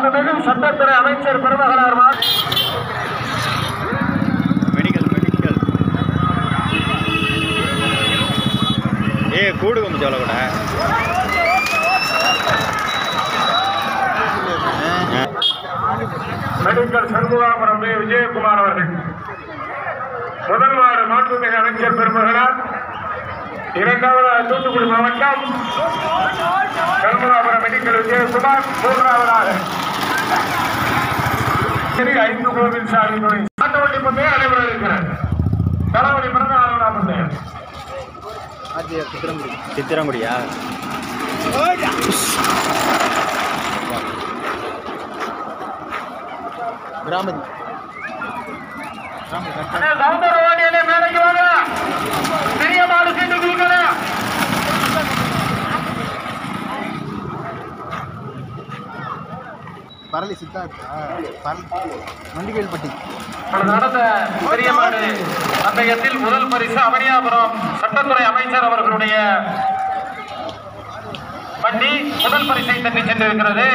சட்டத்துறை அமைச்சர் பெருமகனார் மா மெடிக்கல் மெடிக்கல் ஏ கூடு கொஞ்சம் கூட. மெடிக்கல் சண்முகாபுரம். விஜயகுமார் அவர்கள். முதல் வார்டு மாண்புமிகு அமைச்சர் பெருமகனார் இரண்டாவது தூத்துக்குடி மாவட்டம். சண்முகாபுரம் மெடிக்கல் விஜயகுமார் மூன்றாவதாக. ஐந்து கோவில் சாமி துணை நாட்டுவண்டி பந்தயம் நடைபெற இருக்கிறார். தளபதி பிறந்த நாள் பந்தயம் சித்திரங்குடியா? கிராமதி அண்ணே, மேடைக்கு வாங்க. பரளி சித்தார்த்தா? பரளி மண்டிகேல்பட்டி நடந்த பெரியமாடு பந்தயத்தில் முதல் பரிசு அவனியாபுரம் சட்டத்துறை அமைச்சர் அவர்களுடைய வண்டி முதல் பரிசை தட்டி சென்றிருக்கிறது.